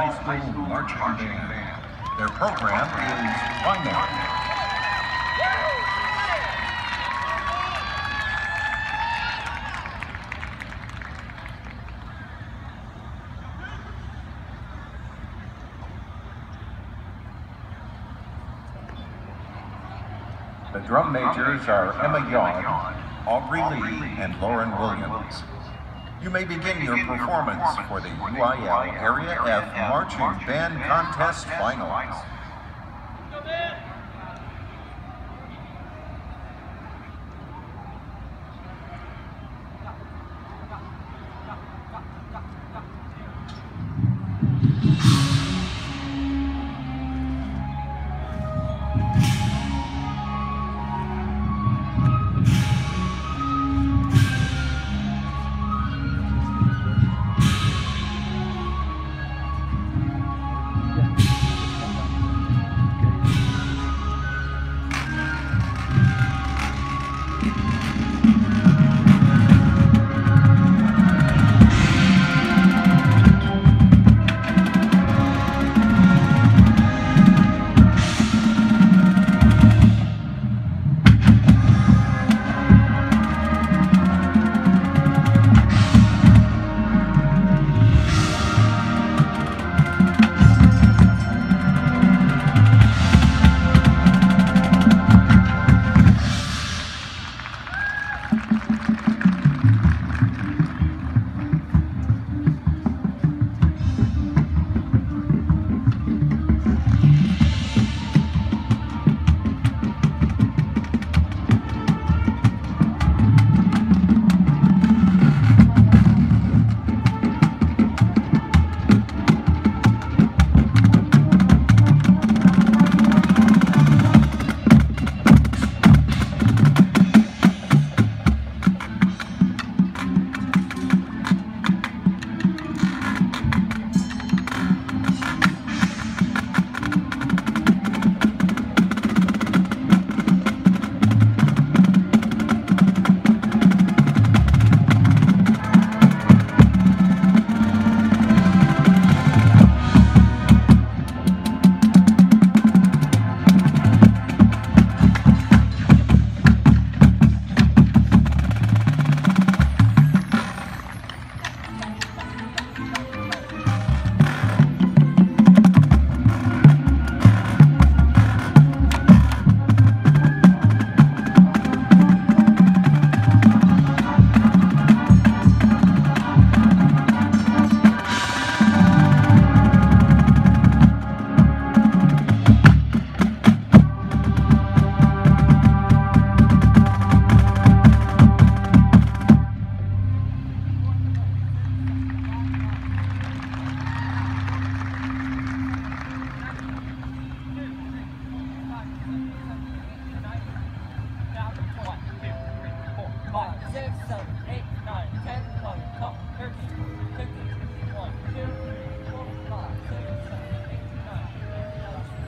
High School Marching Band. Their program is Primary. The drum majors are Emma Yawn, Aubrey Lee, and Lauren Williams. You may begin your performance for the UIL Area F Marching Band Contest Finals.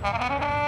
Ha ha ha!